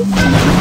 Wow!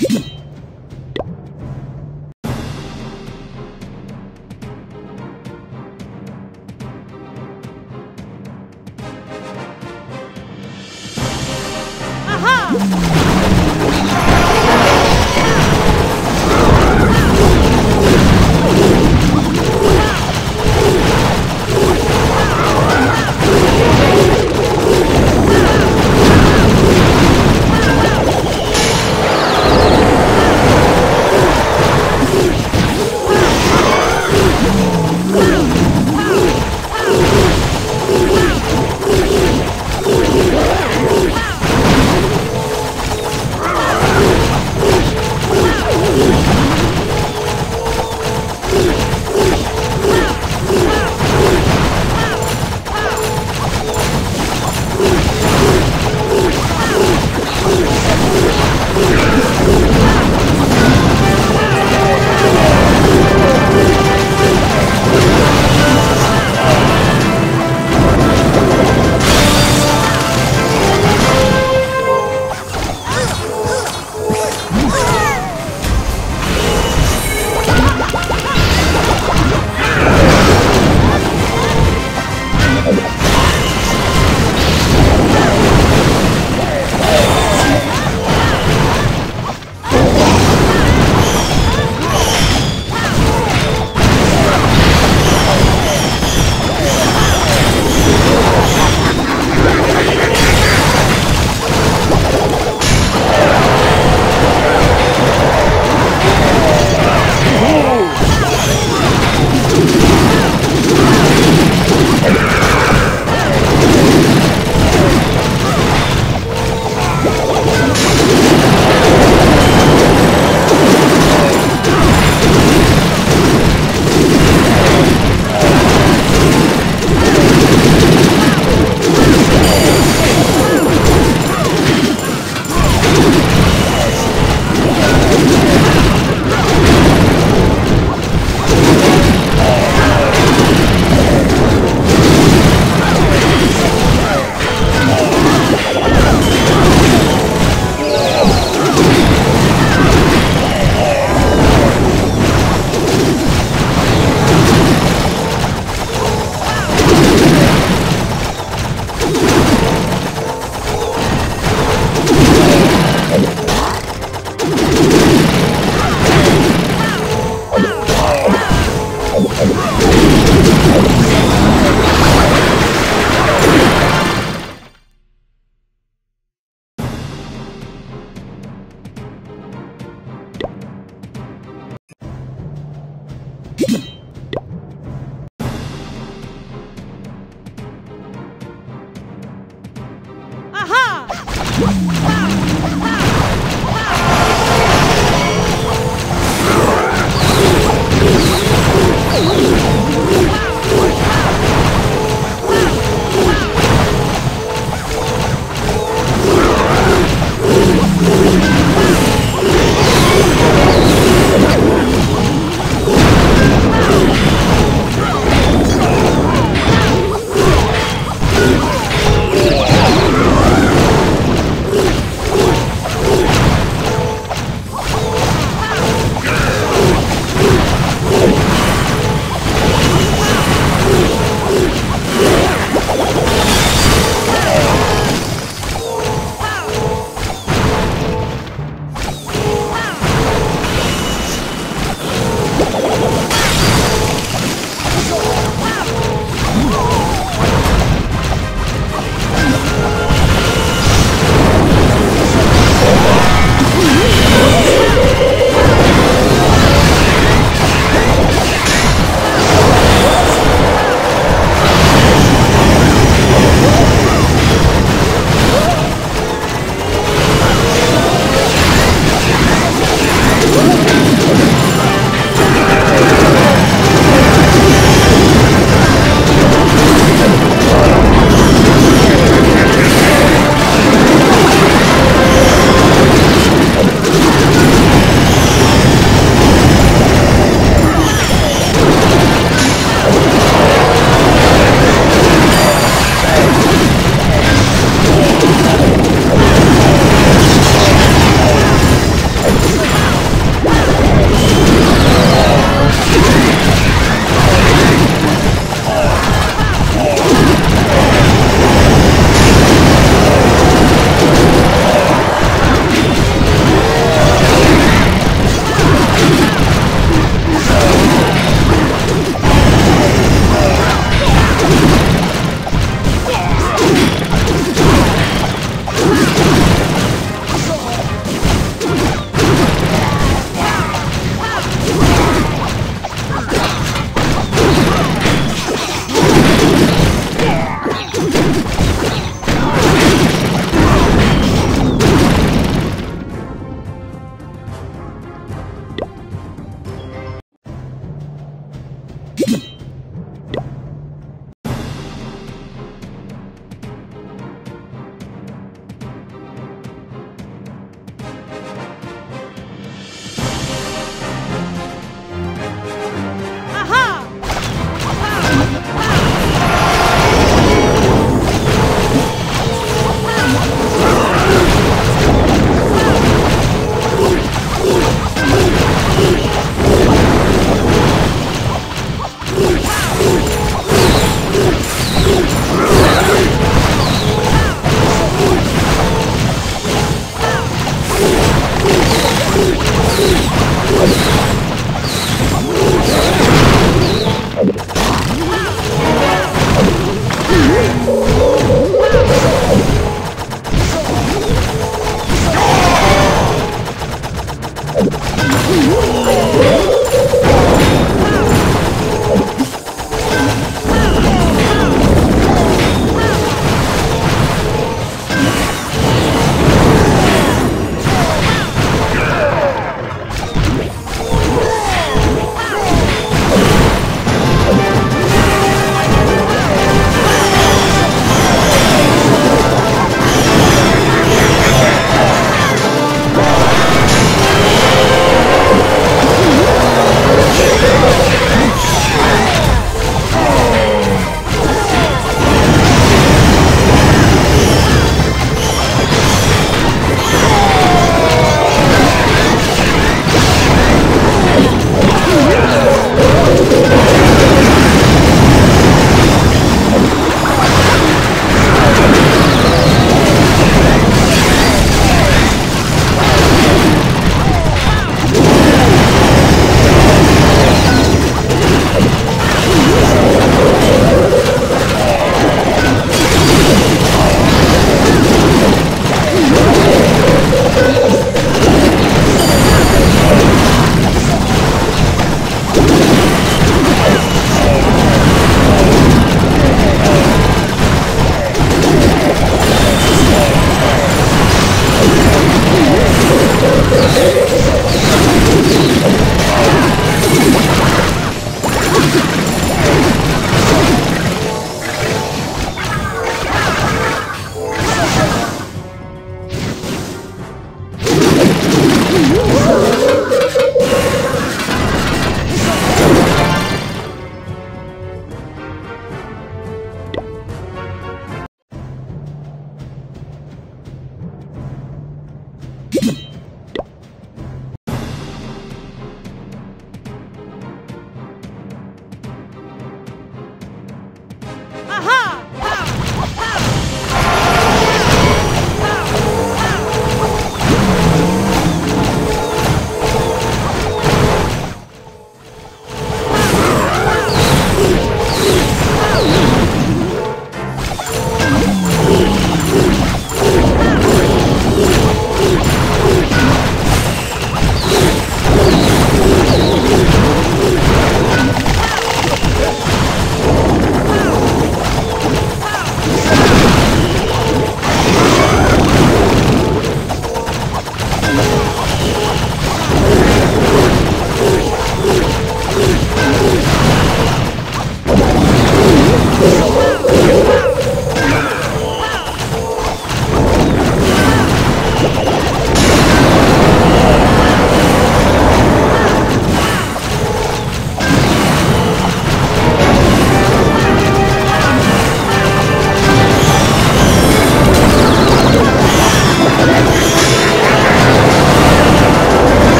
you Wow.